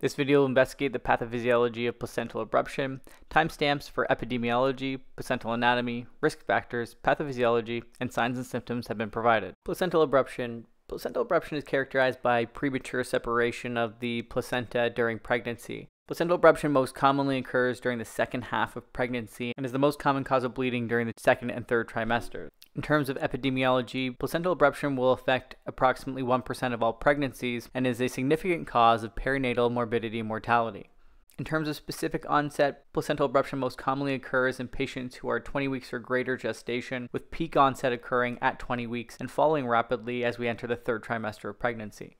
This video will investigate the pathophysiology of placental abruption, timestamps for epidemiology, placental anatomy, risk factors, pathophysiology, and signs and symptoms have been provided. Placental abruption. Placental abruption is characterized by premature separation of the placenta during pregnancy. Placental abruption most commonly occurs during the second half of pregnancy and is the most common cause of bleeding during the second and third trimesters. In terms of epidemiology, placental abruption will affect approximately 1% of all pregnancies and is a significant cause of perinatal morbidity and mortality. In terms of specific onset, placental abruption most commonly occurs in patients who are 20 weeks or greater gestation, with peak onset occurring at 20 weeks and falling rapidly as we enter the third trimester of pregnancy.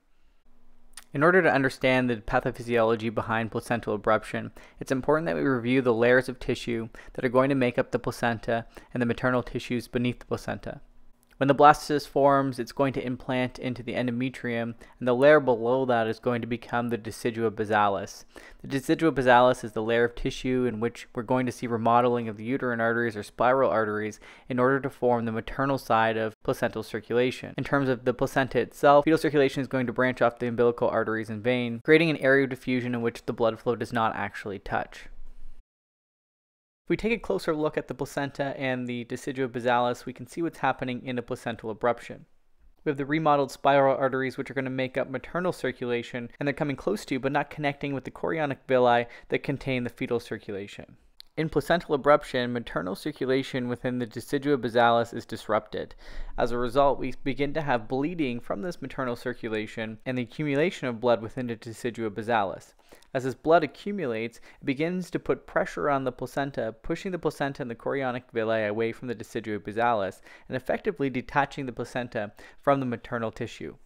In order to understand the pathophysiology behind placental abruption, it's important that we review the layers of tissue that are going to make up the placenta and the maternal tissues beneath the placenta. When the blastocyst forms, it's going to implant into the endometrium, and the layer below that is going to become the decidua basalis. The decidua basalis is the layer of tissue in which we're going to see remodeling of the uterine arteries or spiral arteries in order to form the maternal side of placental circulation. In terms of the placenta itself, fetal circulation is going to branch off the umbilical arteries and veins, creating an area of diffusion in which the blood flow does not actually touch. If we take a closer look at the placenta and the decidua basalis, we can see what's happening in a placental abruption. We have the remodeled spiral arteries, which are going to make up maternal circulation, and they're coming close to, but not connecting with the chorionic villi that contain the fetal circulation. In placental abruption, maternal circulation within the decidua basalis is disrupted. As a result, we begin to have bleeding from this maternal circulation and the accumulation of blood within the decidua basalis. As this blood accumulates, it begins to put pressure on the placenta, pushing the placenta and the chorionic villi away from the decidua basalis and effectively detaching the placenta from the maternal tissue.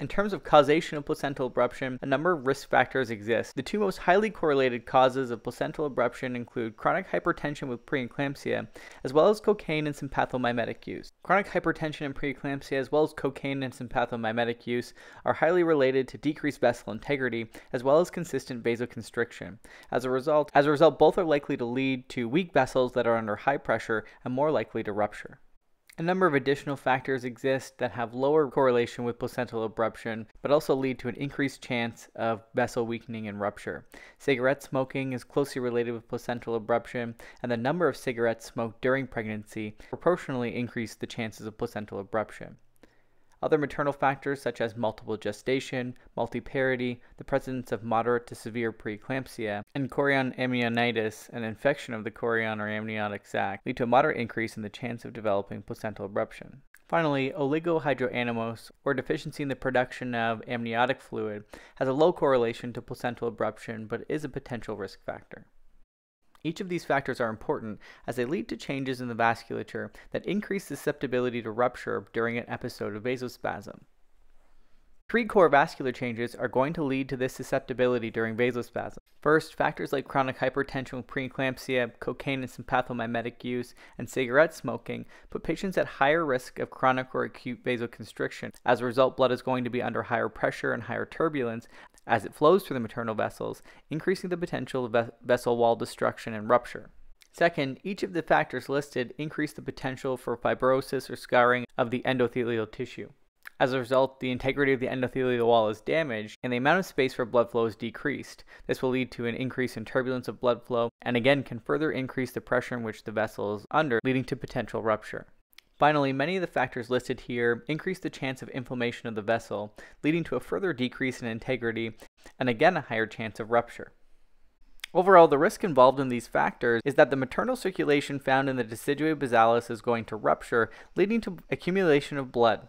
In terms of causation of placental abruption, a number of risk factors exist. The two most highly correlated causes of placental abruption include chronic hypertension with preeclampsia, as well as cocaine and sympathomimetic use. Chronic hypertension and preeclampsia, as well as cocaine and sympathomimetic use, are highly related to decreased vessel integrity, as well as consistent vasoconstriction. As a result, as a result, both are likely to lead to weak vessels that are under high pressure and more likely to rupture. A number of additional factors exist that have lower correlation with placental abruption, but also lead to an increased chance of vessel weakening and rupture. Cigarette smoking is closely related with placental abruption, and the number of cigarettes smoked during pregnancy proportionally increase the chances of placental abruption. Other maternal factors such as multiple gestation, multiparity, the presence of moderate to severe preeclampsia, and chorioamnionitis, an infection of the chorion or amniotic sac, lead to a moderate increase in the chance of developing placental abruption. Finally, oligohydramnios, or deficiency in the production of amniotic fluid, has a low correlation to placental abruption but is a potential risk factor. Each of these factors are important as they lead to changes in the vasculature that increase susceptibility to rupture during an episode of vasospasm. Three core vascular changes are going to lead to this susceptibility during vasospasm. First, factors like chronic hypertension preeclampsia, cocaine and sympathomimetic use, and cigarette smoking put patients at higher risk of chronic or acute vasoconstriction. As a result, blood is going to be under higher pressure and higher turbulence as it flows through the maternal vessels, increasing the potential of vessel wall destruction and rupture. Second, each of the factors listed increase the potential for fibrosis or scarring of the endothelial tissue. As a result, the integrity of the endothelial wall is damaged and the amount of space for blood flow is decreased. This will lead to an increase in turbulence of blood flow and again can further increase the pressure in which the vessel is under, leading to potential rupture. Finally, many of the factors listed here increase the chance of inflammation of the vessel, leading to a further decrease in integrity and again a higher chance of rupture. Overall, the risk involved in these factors is that the maternal circulation found in the decidua basalis is going to rupture, leading to accumulation of blood.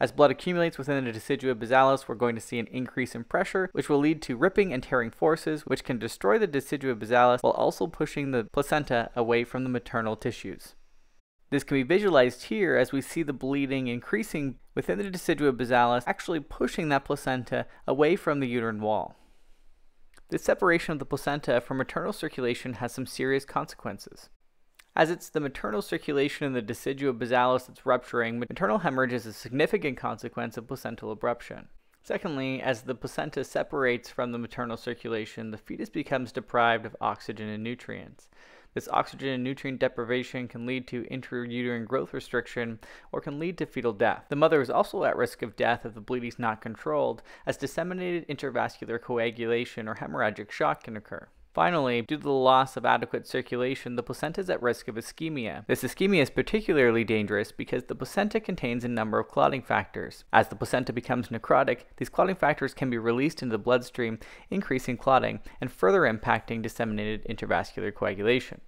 As blood accumulates within the decidua basalis, we're going to see an increase in pressure, which will lead to ripping and tearing forces, which can destroy the decidua basalis while also pushing the placenta away from the maternal tissues. This can be visualized here as we see the bleeding increasing within the decidua basalis, actually pushing that placenta away from the uterine wall. This separation of the placenta from maternal circulation has some serious consequences. As it's the maternal circulation in the decidua basalis that's rupturing, maternal hemorrhage is a significant consequence of placental abruption. Secondly, as the placenta separates from the maternal circulation, the fetus becomes deprived of oxygen and nutrients. This oxygen and nutrient deprivation can lead to intrauterine growth restriction or can lead to fetal death. The mother is also at risk of death if the bleeding is not controlled, as disseminated intravascular coagulation or hemorrhagic shock can occur. Finally, due to the loss of adequate circulation, the placenta is at risk of ischemia. This ischemia is particularly dangerous because the placenta contains a number of clotting factors. As the placenta becomes necrotic, these clotting factors can be released into the bloodstream, increasing clotting and further impacting disseminated intravascular coagulation.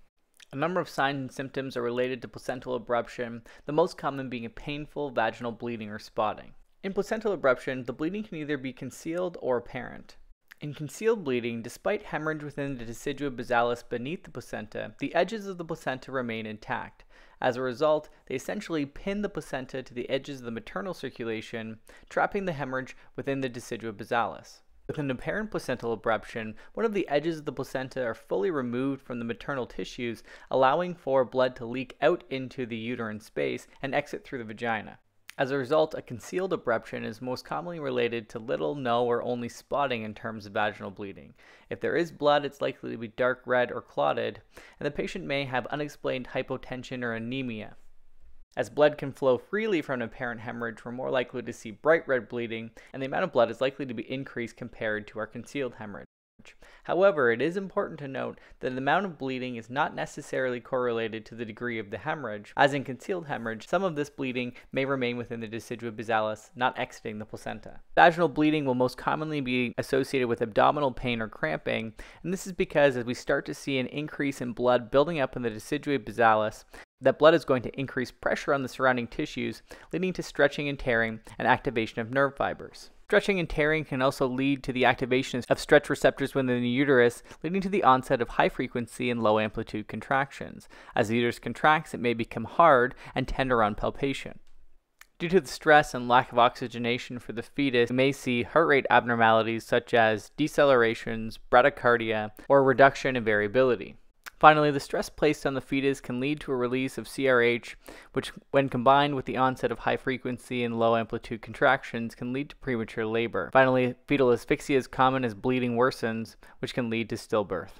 A number of signs and symptoms are related to placental abruption, the most common being a painful vaginal bleeding or spotting. In placental abruption, the bleeding can either be concealed or apparent. In concealed bleeding, despite hemorrhage within the decidua basalis beneath the placenta, the edges of the placenta remain intact. As a result, they essentially pin the placenta to the edges of the maternal circulation, trapping the hemorrhage within the decidua basalis. With an apparent placental abruption, one of the edges of the placenta are fully removed from the maternal tissues, allowing for blood to leak out into the uterine space and exit through the vagina. As a result, a concealed abruption is most commonly related to little, no, or only spotting in terms of vaginal bleeding. If there is blood, it's likely to be dark red or clotted, and the patient may have unexplained hypotension or anemia. As blood can flow freely from an apparent hemorrhage, we're more likely to see bright red bleeding, and the amount of blood is likely to be increased compared to our concealed hemorrhage. However, it is important to note that the amount of bleeding is not necessarily correlated to the degree of the hemorrhage. As in concealed hemorrhage, some of this bleeding may remain within the decidua basalis, not exiting the placenta. Vaginal bleeding will most commonly be associated with abdominal pain or cramping, and this is because as we start to see an increase in blood building up in the decidua basalis, that blood is going to increase pressure on the surrounding tissues, leading to stretching and tearing and activation of nerve fibers. Stretching and tearing can also lead to the activation of stretch receptors within the uterus, leading to the onset of high frequency and low amplitude contractions. As the uterus contracts, it may become hard and tender on palpation. Due to the stress and lack of oxygenation for the fetus, you may see heart rate abnormalities such as decelerations, bradycardia, or reduction in variability. Finally, the stress placed on the fetus can lead to a release of CRH, which, when combined with the onset of high frequency and low amplitude contractions, can lead to premature labor. Finally, fetal asphyxia is common as bleeding worsens, which can lead to stillbirth.